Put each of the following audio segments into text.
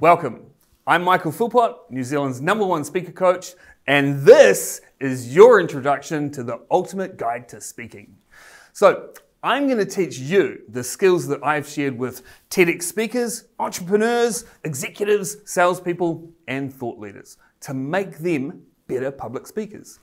Welcome. I'm Michael Philpott, New Zealand's number one speaker coach, and this is your introduction to the ultimate guide to speaking. So, I'm going to teach you the skills that I've shared with TEDx speakers, entrepreneurs, executives, salespeople, and thought leaders to make them better public speakers.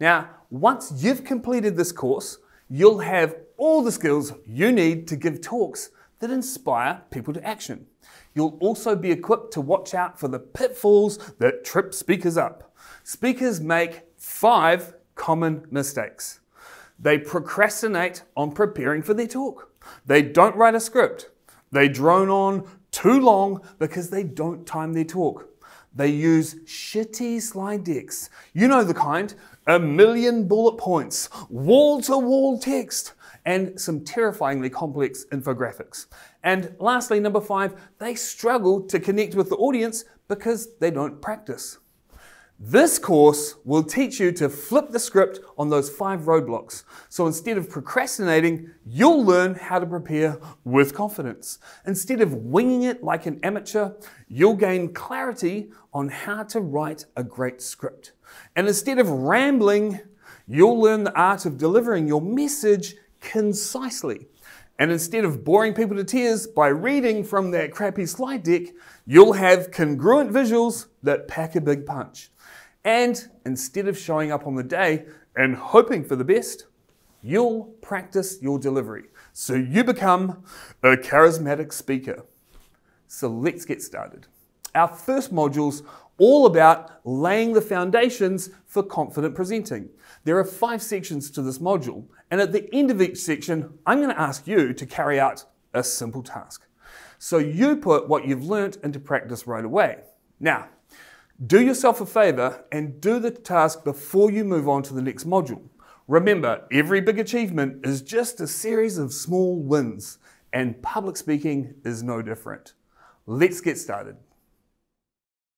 Now, once you've completed this course, you'll have all the skills you need to give talks that inspire people to action. You'll also be equipped to watch out for the pitfalls that trip speakers up. Speakers make five common mistakes. They procrastinate on preparing for their talk. They don't write a script. They drone on too long because they don't time their talk. They use shitty slide decks. You know the kind a million bullet points, wall to wall text, and some terrifyingly complex infographics. And lastly, number five, they struggle to connect with the audience because they don't practice. This course will teach you to flip the script on those five roadblocks. So instead of procrastinating, you'll learn how to prepare with confidence. Instead of winging it like an amateur, you'll gain clarity on how to write a great script. And instead of rambling, you'll learn the art of delivering your message concisely. And instead of boring people to tears by reading from that crappy slide deck, you'll have congruent visuals that pack a big punch. And instead of showing up on the day and hoping for the best, you'll practice your delivery. So you become a charismatic speaker. So let's get started. Our first module's all about laying the foundations for confident presenting. There are five sections to this module, and at the end of each section, I'm going to ask you to carry out a simple task. So you put what you've learnt into practice right away. Now, do yourself a favor and do the task before you move on to the next module. Remember, every big achievement is just a series of small wins, and public speaking is no different. Let's get started.